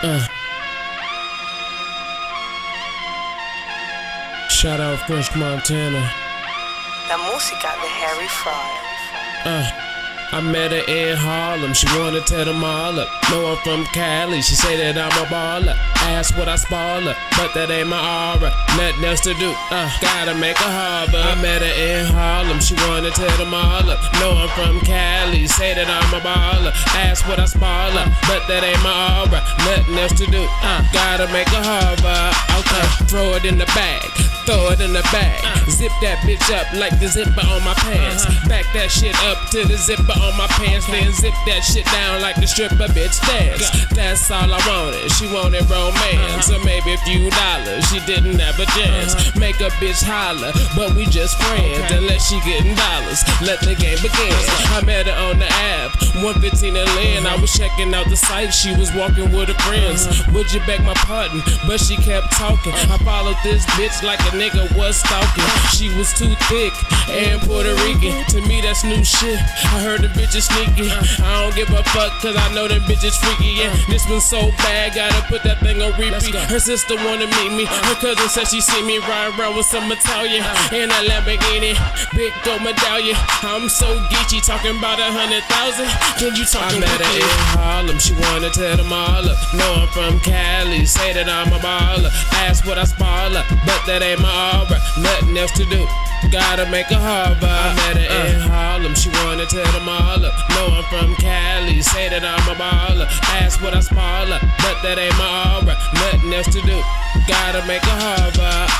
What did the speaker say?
Uh. Shout out French Montana. La música de Harry Fraud. Uh. I met her in Harlem, she wanna tear them all up. Know I'm from Cali, she say that I'm a baller. Ask what I spoiler, but that ain't my aura. Nothing else to do, uh, gotta make a harbor. I met her in Harlem, she wanna tear them all up. Know I'm from Cali, say that I'm a baller. Ask what I spoiler, but that ain't my aura. Nothing else to do, uh, gotta make a harbor. Okay, throw it in the bag throw it in the bag. Zip that bitch up like the zipper on my pants. Back that shit up to the zipper on my pants. Then zip that shit down like the stripper bitch dance. That's all I wanted. She wanted romance. Or maybe a few dollars. She didn't have a chance. Make a bitch holler, but we just friends. Unless she getting dollars. Let the game begin. I met her on the app. 115 and Lynn. I was checking out the site. She was walking with her friends. Would you beg my pardon? But she kept talking. I followed this bitch like a nigga was stalking. She was too thick and Puerto Rican. To me, that's new shit. I heard the bitches sneaky. I don't give a fuck, cause I know them bitches freaky. Yeah, this one's so bad, gotta put that thing on repeat. Her sister wanna meet me. Her cousin said she see me riding around with some Italian in a Lamborghini. Big gold medallion. I'm so geeky, talking about a hundred thousand. Can you talk I met her in Harlem, she wanna tear them all up. Know I'm from Cali, say that I'm a baller. Ask what I spoiler, but that ain't my aura. Nothing else to do. Gotta make a harbor. I met her uh. in Harlem. She wanna tear them all up. Know I'm from Cali. Say that I'm a baller. Ask what I spoiler. But that ain't my aura. Nothing else to do. Gotta make a harbor.